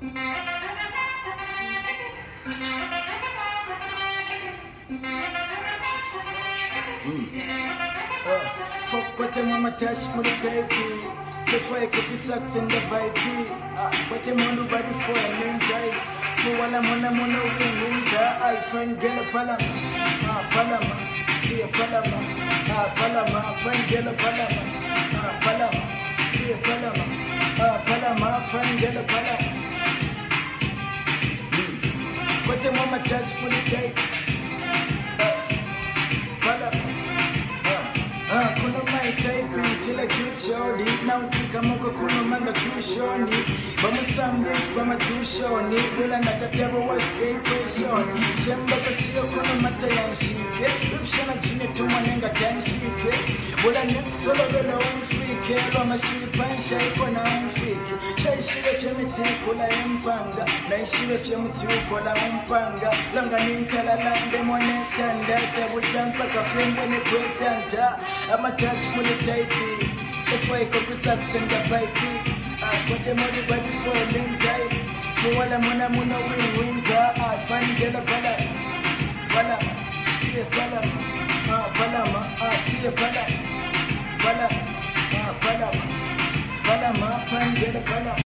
Fuck kote mama touch muri baby Before I could be sucks in the baby Kote mundu body for a mentai For wala mwana mwana win winter I find gela palama. Ah palama. Palama. Ah palama. Find gela palama. Ah palama. Tia palama. Ah palama. Find gela palama Muri baby Palama Ah, kuna mai typing tila kiuchoni na utika moko kuna manga kiushoni bamusambi kwa matushoni bila nakatabo waskepeshoni shemba kasio kuna mata yanshike upshana jine tumanenga tanshike bula nexolo bela umfike bamashiri pansha iko na umfike shaishire vya miti kula empanga na ishire vya mti ukola umpanga langa ninkala lande monetanda tabuchampa kafembe ni kwetanda amatouch muli taipi efo iko paipi kote modi badi for a long time fuwala muna muna win winter afangela pala pala tie pala ah ah tie pala pala ah palama fangela pala